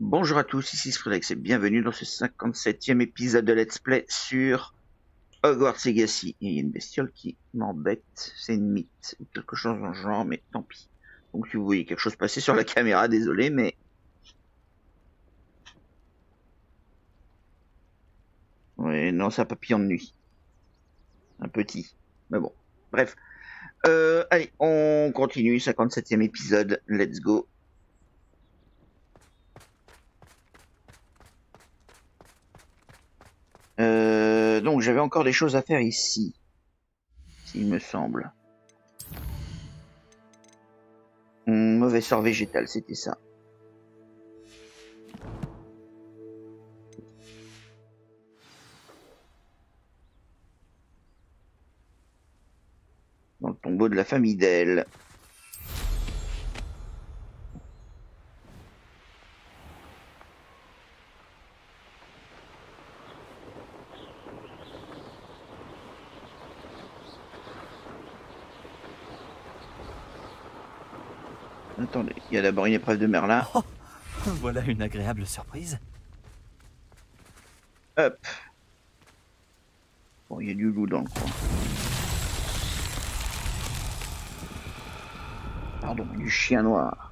Bonjour à tous, ici Skrillex et bienvenue dans ce 57e épisode de Let's Play sur Hogwarts Legacy. Il y a une bestiole qui m'embête, c'est une mythe ou quelque chose en genre, mais tant pis. Donc si vous voyez quelque chose passer sur la caméra, désolé, mais... Ouais, non, c'est un papillon de nuit. Un petit, mais bon. Bref. Euh, allez, on continue, 57e épisode, let's go. Euh, donc j'avais encore des choses à faire ici, s'il me semble. Hum, mauvais sort végétal, c'était ça. Dans le tombeau de la famille d'elle. Attendez, il y a d'abord une épreuve de Merlin. Oh, voilà une agréable surprise. Hop. Bon, il y a du loup dans le coin. Pardon, du chien noir.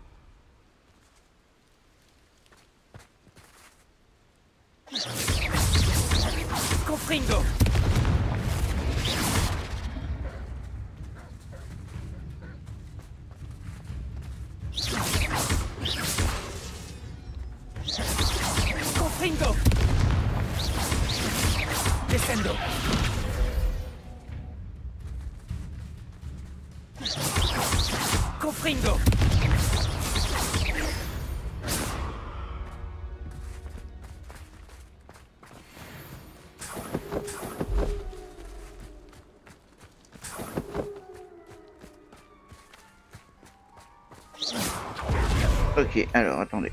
Ok, alors attendez.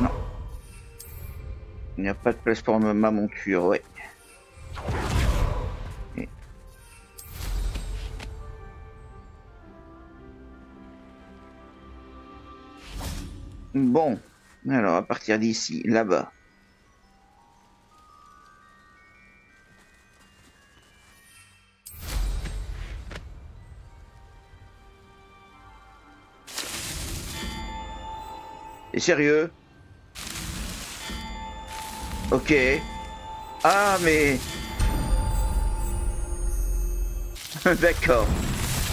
Non. Il n'y a pas de place pour ma monture, ouais. Bon, alors à partir d'ici, là-bas. T'es sérieux Ok. Ah, mais... D'accord.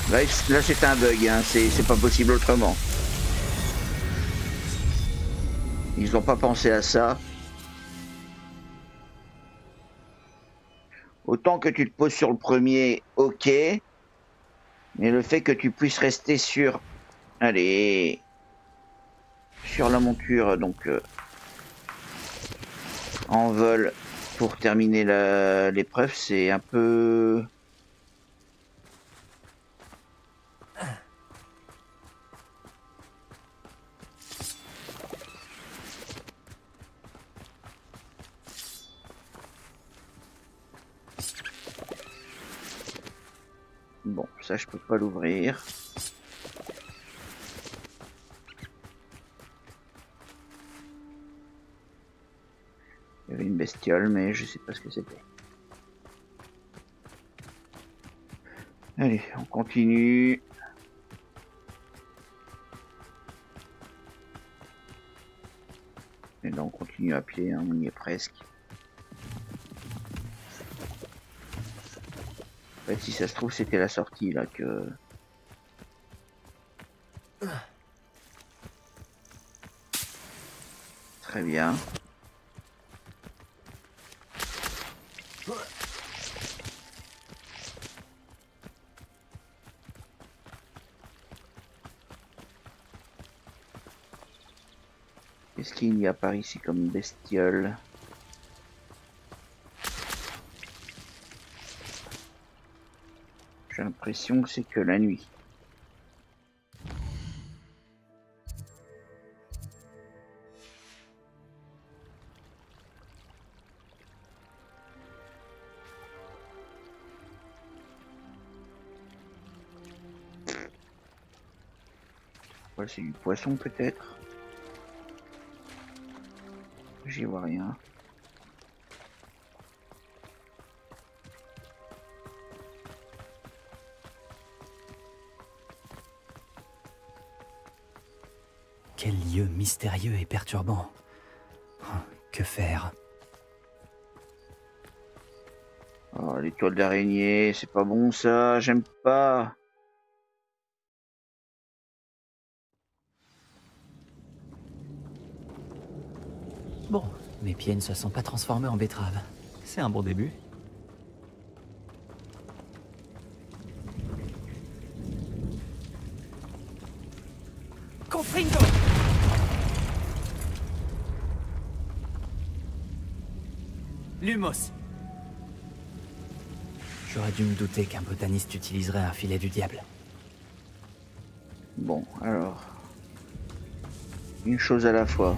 Là, c'est un bug, hein. c'est pas possible autrement. Ils n'ont pas pensé à ça. Autant que tu te poses sur le premier, ok. Mais le fait que tu puisses rester sur... Allez sur la monture donc euh, en vol pour terminer l'épreuve c'est un peu bon ça je peux pas l'ouvrir une bestiole, mais je sais pas ce que c'était. Allez, on continue. Et là, on continue à pied, hein, on y est presque. En fait, si ça se trouve, c'était la sortie là que. Très bien. Qu'est-ce qu'il y a par ici comme bestiole J'ai l'impression que c'est que la nuit. C'est du poisson peut-être J'y vois rien. Quel lieu mystérieux et perturbant. Oh, Que faire? Oh, les toiles d'araignée, c'est pas bon ça, j'aime pas. Bon, mes pieds ne se sont pas transformés en betterave. C'est un bon début. Confringo Lumos J'aurais dû me douter qu'un botaniste utiliserait un filet du diable. Bon, alors. Une chose à la fois.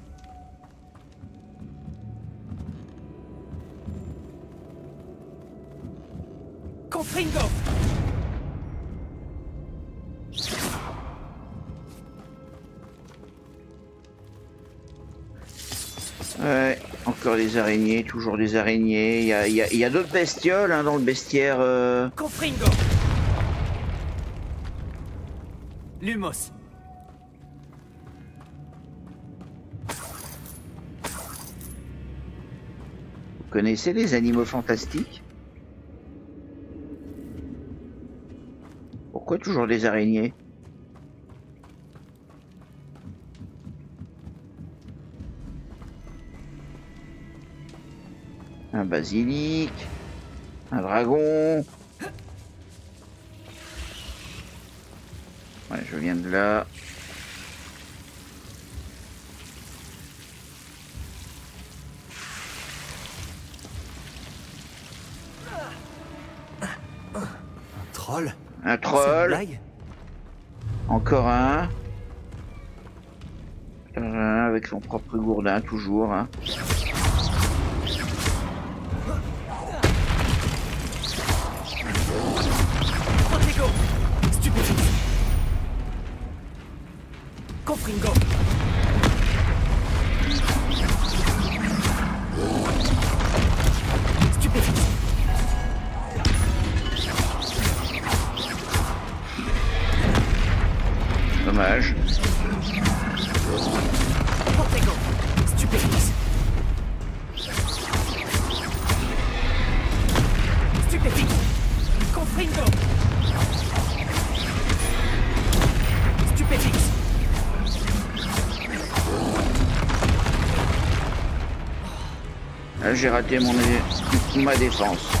araignées, toujours des araignées. Il y a, il y a- il y a d'autres bestioles hein, dans le bestiaire. euh. Confringo Lumos Vous connaissez les animaux fantastiques? Pourquoi toujours des araignées? Un basilic, un dragon. Ouais, je viens de là. Un troll Un une troll. Encore un. Un avec son propre gourdin, toujours. Hein. Confringo j'ai raté mon ma défense.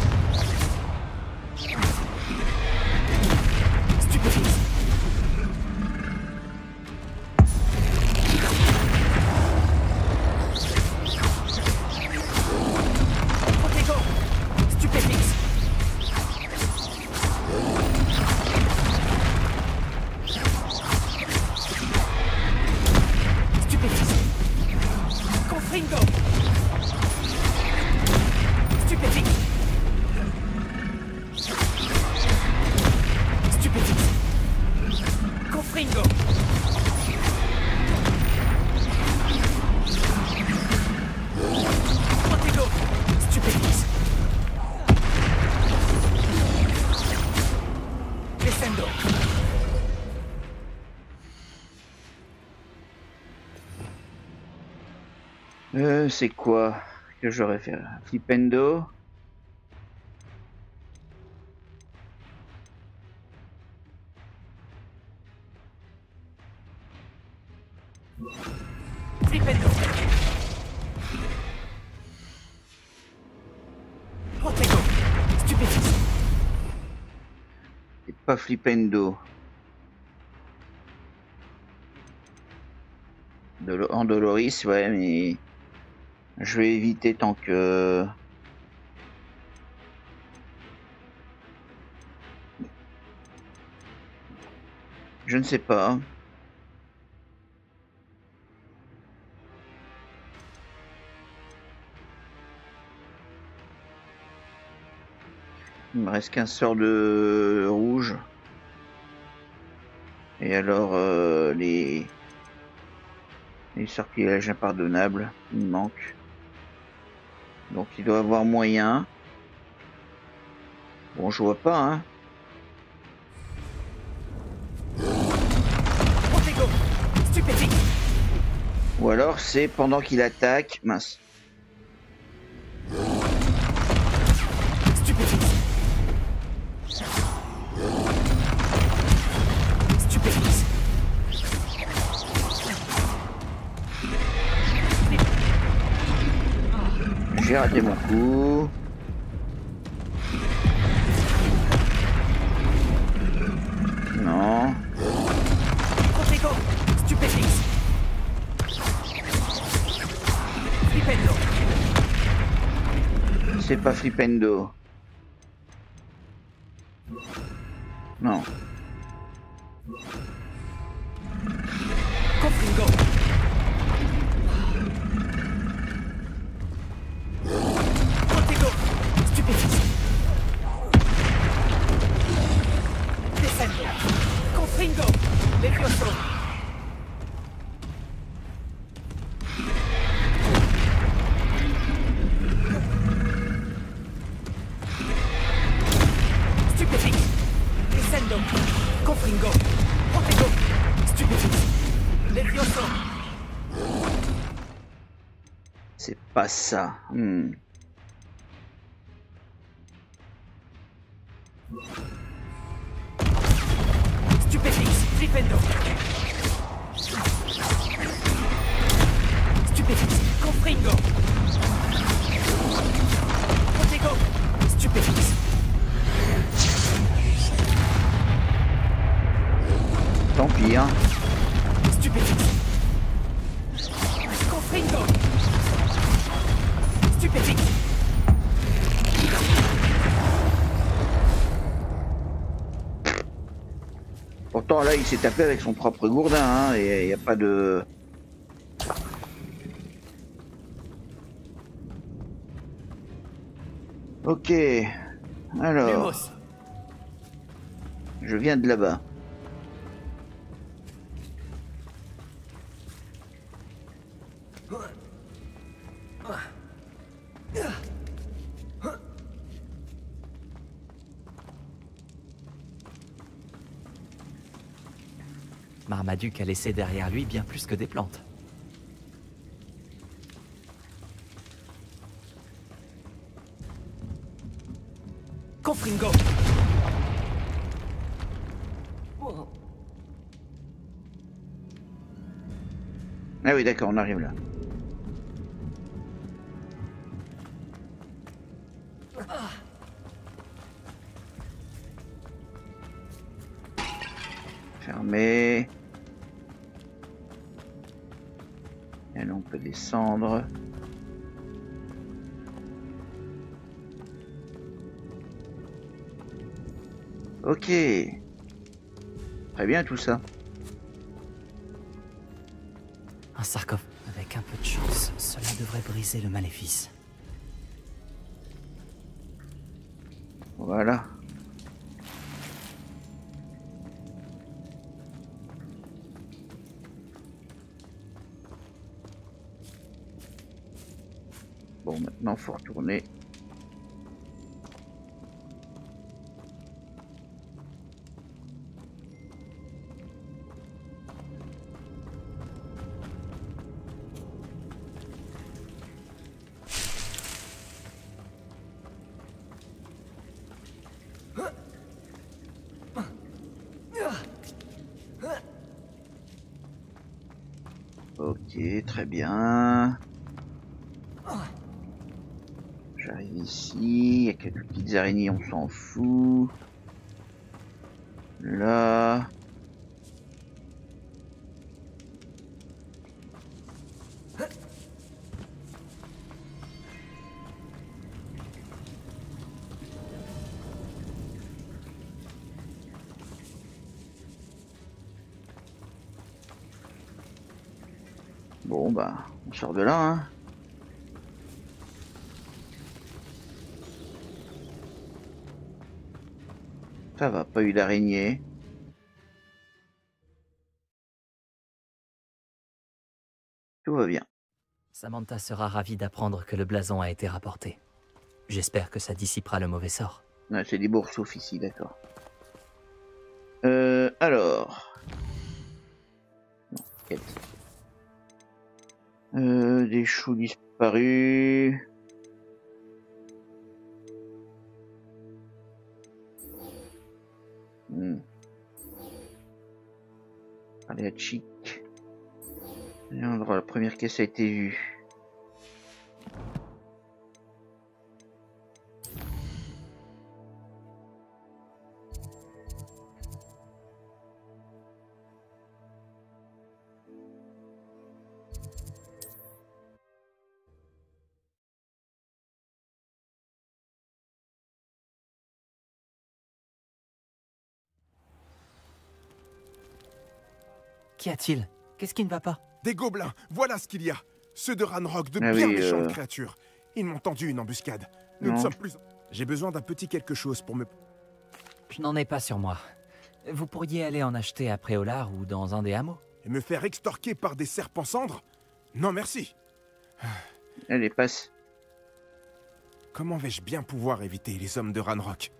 c'est quoi que j'aurais fait Flipendo Flipendo Protego C'est pas Flipendo. Dolo- en Doloris, ouais, mais je vais éviter tant que. Je ne sais pas. Il me reste qu'un sort de rouge. Et alors, euh, les... les impardonnables, il me manque. Donc il doit avoir moyen. Bon, je vois pas, hein. Ou alors c'est pendant qu'il attaque. Mince. Raté mon coup. Non. C'est pas Flipendo. Non. C'est pas il s'est tapé avec son propre gourdin, hein, et il n'y a pas de... Ok. Alors, je viens de là-bas. Marmaduke a laissé derrière lui bien plus que des plantes. Confringo. Ah oui, d'accord, on arrive là. Fermé. On peut descendre. Ok. Très bien tout ça. Un sarcophage. Avec un peu de chance, cela devrait briser le maléfice. Voilà. faut retourner. Ok, très bien. Ici, il y a quelques petites araignées, on s'en fout. Là. Bon bah, on sort de là, hein. Ça va, pas eu d'araignée. Tout va bien. Samantha sera ravie d'apprendre que le blason a été rapporté. J'espère que ça dissipera le mauvais sort. C'est des boursoufs ici, d'accord. Euh, alors. Non. Euh, des choux disparus. Hmm. Allez, à chic. Et on droit, la première caisse a été vue. Qu'y a-t-il? Qu'est-ce qui ne va pas? Des gobelins, voilà ce qu'il y a. Ceux de Ranrock, de Ah bien oui, méchantes euh. créatures. Ils m'ont tendu une embuscade. Nous ne sommes plus... J'ai besoin d'un petit quelque chose pour me... Je n'en ai pas sur moi. Vous pourriez aller en acheter à Préolard ou dans un des hameaux Et me faire extorquer par des serpents cendres? Non merci. Allez, passe. Comment vais-je bien pouvoir éviter les hommes de Ranrock?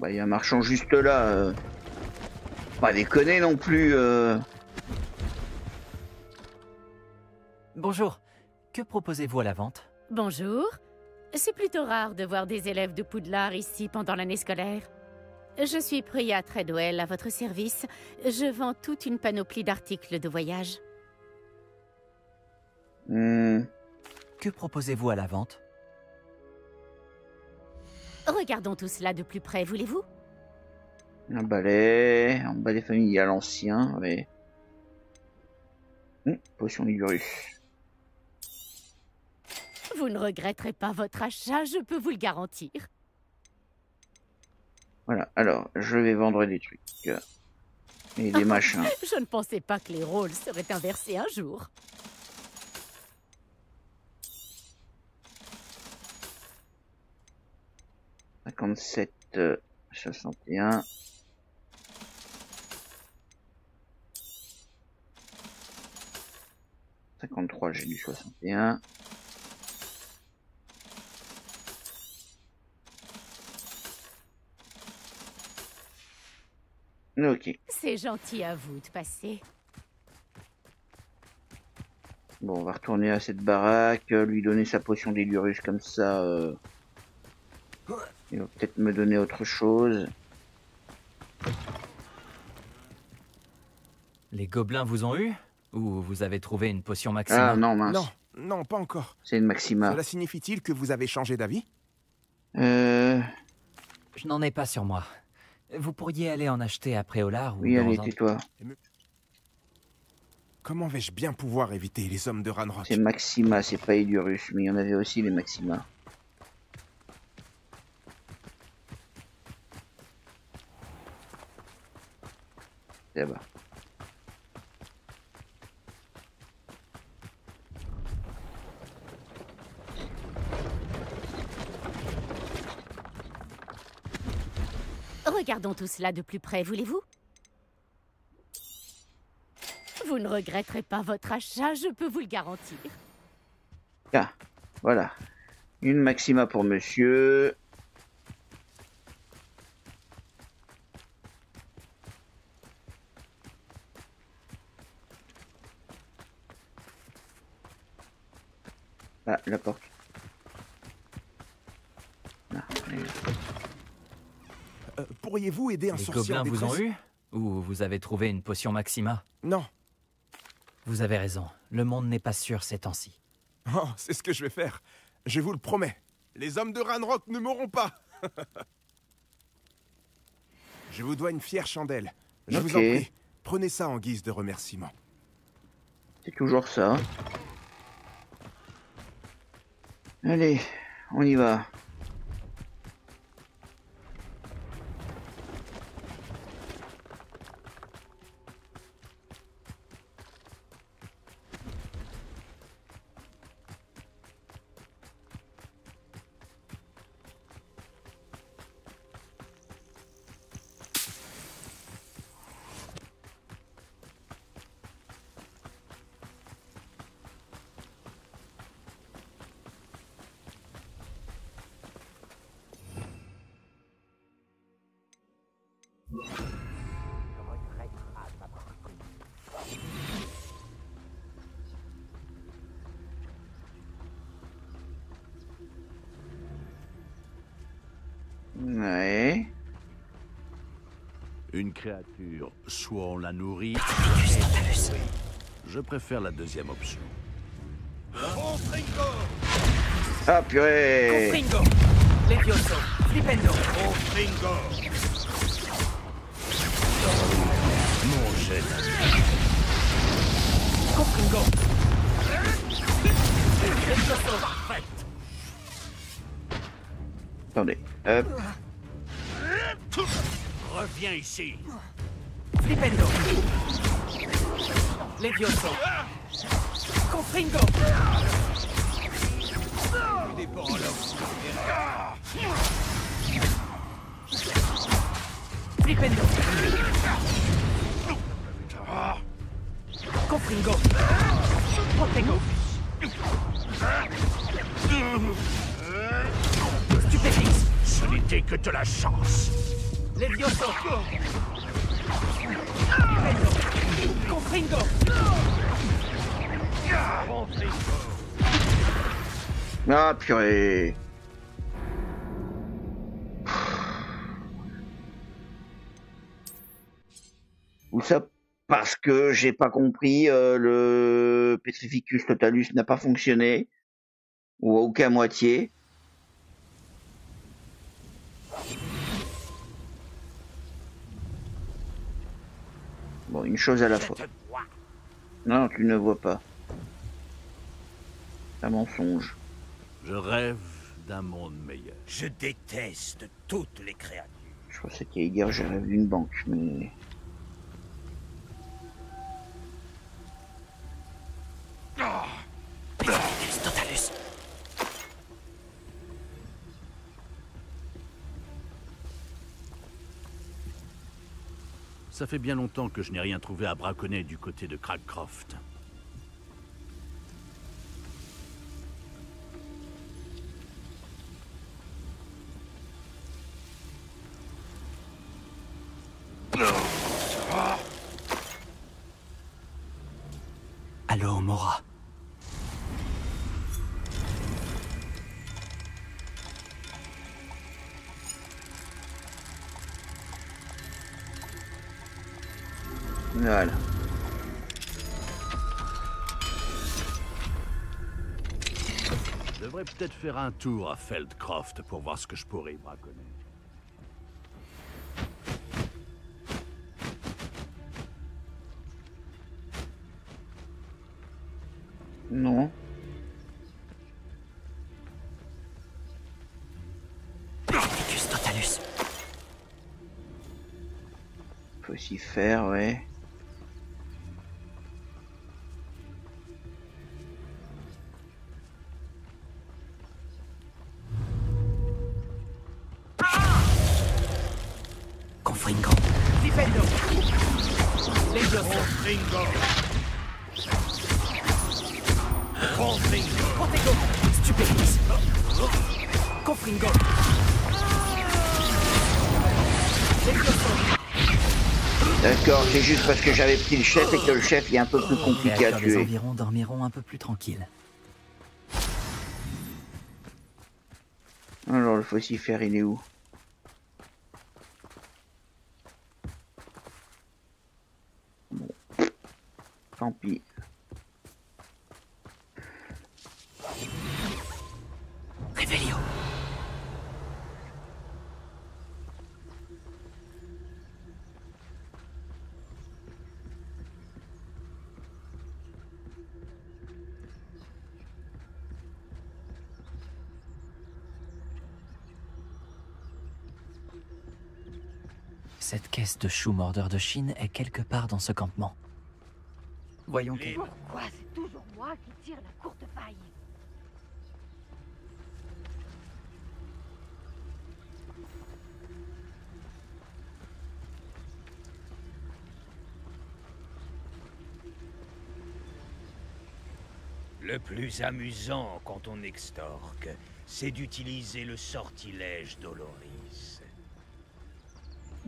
Bah, il y a un marchand juste là. Euh... Pas déconner non plus. Euh... Bonjour. Que proposez-vous à la vente? Bonjour. C'est plutôt rare de voir des élèves de Poudlard ici pendant l'année scolaire. Je suis Priya Treadwell à votre service. Je vends toute une panoplie d'articles de voyage. hmm, Que proposez-vous à la vente? Regardons tout cela de plus près, voulez-vous? Un balai, un balai familial ancien, ouais. Hmm, potion d'Ilurus. Vous ne regretterez pas votre achat, je peux vous le garantir. Voilà, alors, je vais vendre des trucs. Et des machins. Je ne pensais pas que les rôles seraient inversés un jour. Cinquante-sept, euh, soixante et un. Cinquante-trois, j'ai du soixante et un. Ok. C'est gentil à vous de passer. Bon, on va retourner à cette baraque, euh, lui donner sa potion d'Ilurus comme ça. euh, Il va peut-être me donner autre chose. Les gobelins vous ont eu Ou vous avez trouvé une potion Ah maximum non, mince. Non, non, pas encore. C'est une Maxima. Cela signifie-t-il que vous avez changé d'avis Euh... Je n'en ai pas sur moi. Vous pourriez aller en acheter à Préolard ou Oui, dans allez, un... tais-toi. Comment vais-je bien pouvoir éviter les hommes de Ranrock C'est Maxima, c'est pas Ilurus, mais il y en avait aussi les Maxima. Là-bas. Regardons tout cela de plus près, voulez-vous? Vous ne regretterez pas votre achat, je peux vous le garantir. Ah, voilà. Une Maxima pour monsieur. Ah, la porte. Ah, allez. pourriez-vous aider un Les sorcier en vous ont eu Ou vous avez trouvé une potion Maxima Non. Vous avez raison, le monde n'est pas sûr ces temps-ci. Oh, c'est ce que je vais faire. Je vous le promets. Les hommes de Ranrock ne mourront pas. je vous dois une fière chandelle. Je vous en prie, prenez ça en guise de remerciement. C'est toujours ça. Allez, on y va. Une créature, soit on la nourrit. Je préfère la deuxième option. Ah purée Confringo Levioso Flipendo Mon jet Confringo Levioso Attendez. Hop. Reviens ici. Flipendo. Levioso Confringo. Flipendo. Confringo. Protego. Stupéfix. Ce n'était que de la chance. Confringo Ah purée. Ou ça parce que j'ai pas compris, euh, le Petrificus Totalus n'a pas fonctionné, ou à aucun moitié. Bon, une chose à la fois. Non, tu ne vois pas. Un mensonge. Je rêve d'un monde meilleur. Je déteste toutes les créatures. Je pensais qu'il dire je rêve d'une banque, mais... Petrificus Ça fait bien longtemps que je n'ai rien trouvé à braconner du côté de Cragcroft. Peut-être faire un tour à Feldcroft pour voir ce que je pourrais y braconner. Non. Totalus Faut s'y faire, ouais. parce que j'avais pris le chef et que le chef est un peu plus compliqué à tuer. Les environs dormiront un peu plus tranquilles. Alors le fossifère il est où? Bon. Tant pis. Cette caisse de chou mordeur de Chine est quelque part dans ce campement. Voyons. Pourquoi? C'est toujours moi qui tire la courte paille Le plus amusant quand on extorque, c'est d'utiliser le sortilège d'Oloris.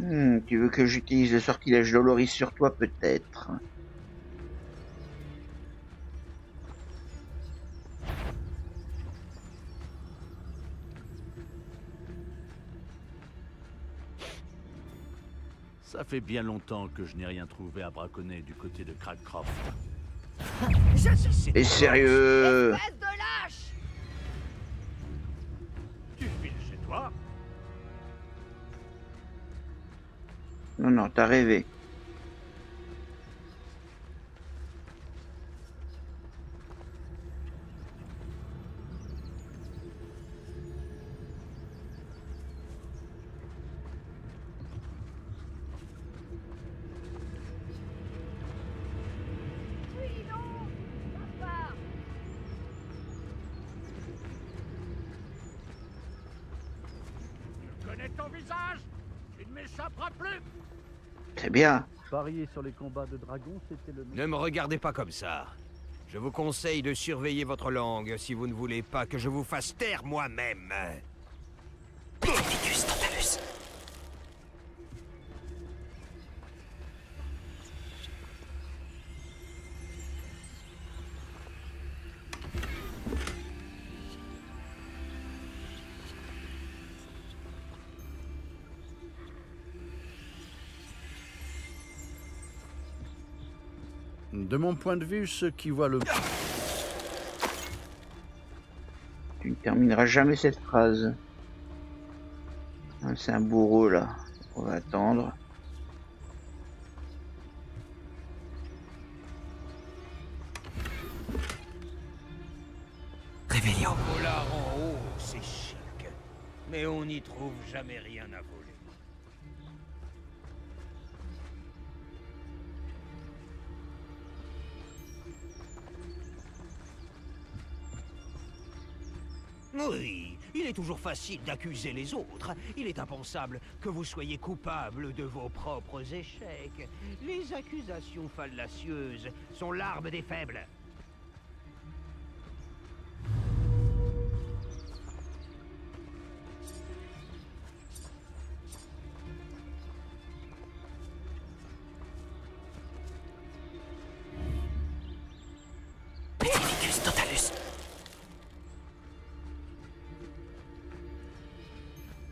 Hmm, tu veux que j'utilise le sortilège Doloris sur toi, peut-être? Ça fait bien longtemps que je n'ai rien trouvé à braconner du côté de Crackcroft. Je suis Et sérieux? Non, non, t'as rêvé. Oui, non Papa Je connais ton visage Tu ne m'échapperas plus C'est bien. Parier sur les combats de dragons, c'était le Ne me regardez pas comme ça. Je vous conseille de surveiller votre langue si vous ne voulez pas que je vous fasse taire moi-même. De mon point de vue, ceux qui voient le... Tu ne termineras jamais cette phrase. Ah, C'est un bourreau, là. On va attendre. Réveillon. Polar en haut, c'est chic. Mais on n'y trouve jamais rien à voler. Toujours facile d'accuser les autres. Il est impensable que vous soyez coupable de vos propres échecs. Les accusations fallacieuses sont l'arme des faibles.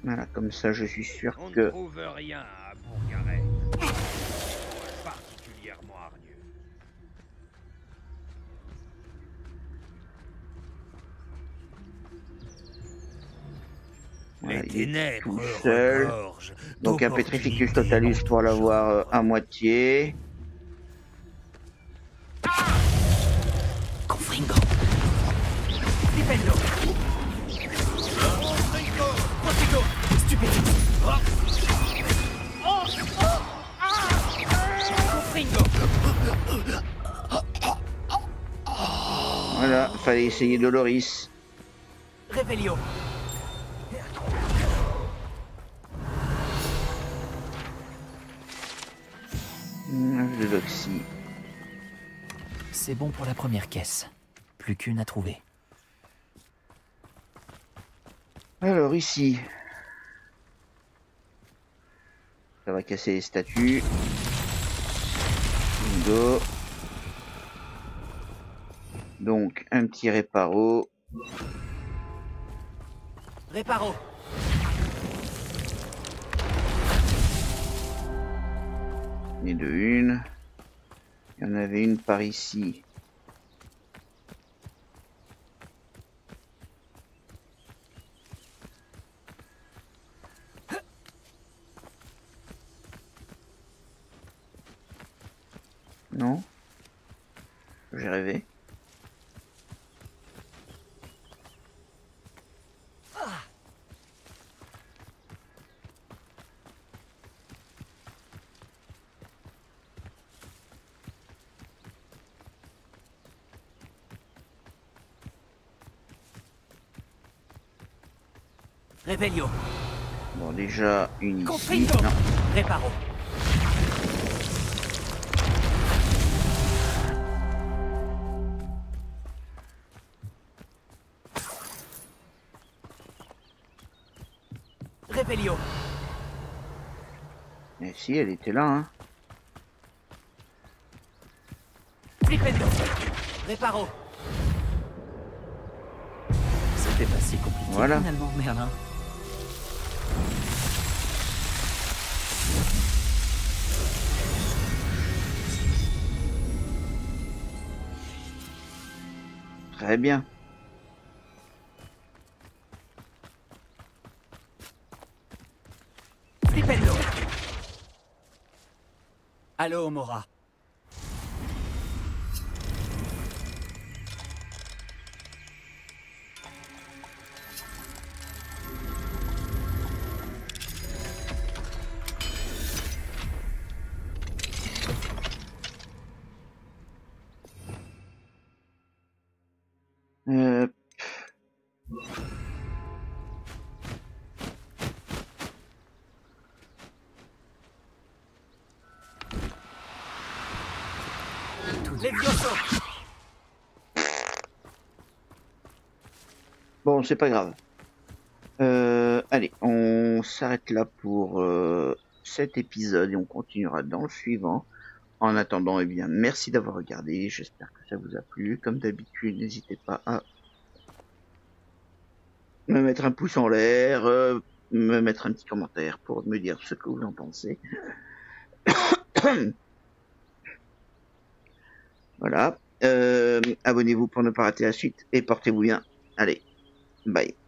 Voilà, comme ça, je suis sûr On que... trouve rien à Bourgaret. Particulièrement hargneux. Voilà, Les il est ténèbres tout seul. Donc un Petrificus Totalus pour l'avoir euh, à moitié. Essayer Doloris. Réveillon. De Doxy. C'est bon pour la première caisse. Plus qu'une à trouver. Alors ici. Ça va casser les statues. Bingo. Donc un petit réparo. Réparo. Et de une. Il y en avait une par ici. Non J'ai rêvé. Bon, déjà une ici. Non. Reparo. Revelio. Mais si, elle était là, hein. Flipendo. Reparo. C'était pas si compliqué Voilà. finalement, Merlin. Très bien. Allô, Mora. Bon, c'est pas grave. Euh, allez, on s'arrête là pour euh, cet épisode et on continuera dans le suivant. En attendant, eh bien, merci d'avoir regardé. J'espère que ça vous a plu. Comme d'habitude, n'hésitez pas à me mettre un pouce en l'air, euh, me mettre un petit commentaire pour me dire ce que vous en pensez. voilà. Euh, Abonnez-vous pour ne pas rater la suite et portez-vous bien. Allez, bye.